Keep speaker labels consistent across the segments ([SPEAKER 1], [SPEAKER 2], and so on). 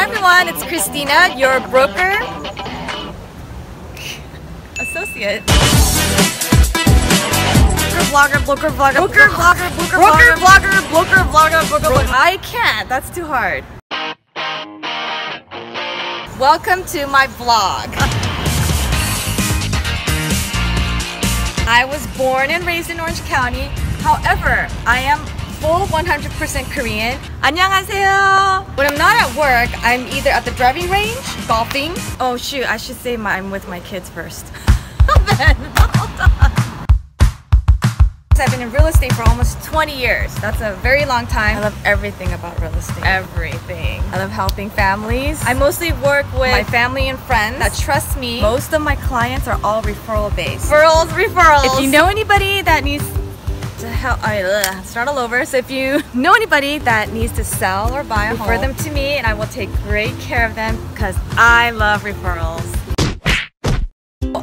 [SPEAKER 1] Hi everyone, it's Christina, your broker associate. Blogger, blogger, vlogger, blogger, blogger, blogger, blogger, blogger, blogger, blogger, blogger, blogger. I can't. That's too hard. Welcome to my vlog. I was born and raised in Orange County. However, I am full 100% Korean. 안녕하세요. work, I'm either at the driving range, golfing. Oh shoot, I should say my, I'm with my kids first. then, hold on. I've been in real estate for almost 20 years. That's a very long time. I love everything about real estate. Everything. I love helping families. I mostly work with my family and friends that trust me. Most of my clients are all referral based. Referrals, referrals. If you know anybody that needs help, I ugh, start all over. So if you know anybody that needs to sell or buy a home, refer them to me and I will take great care of them because I love referrals.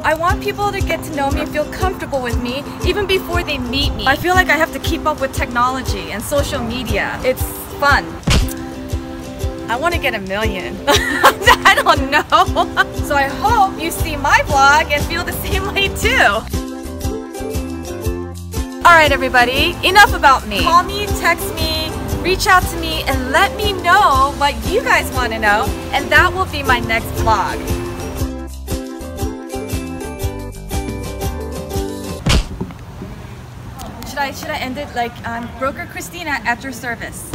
[SPEAKER 1] I want people to get to know me and feel comfortable with me even before they meet me. I feel like I have to keep up with technology and social media. It's fun. I want to get a million. I don't know. so I hope you see my vlog and feel the same way too. Alright everybody, enough about me. Call me, text me, reach out to me, and let me know what you guys want to know, and that will be my next vlog. Should I should I end it like um, broker Christina at your service?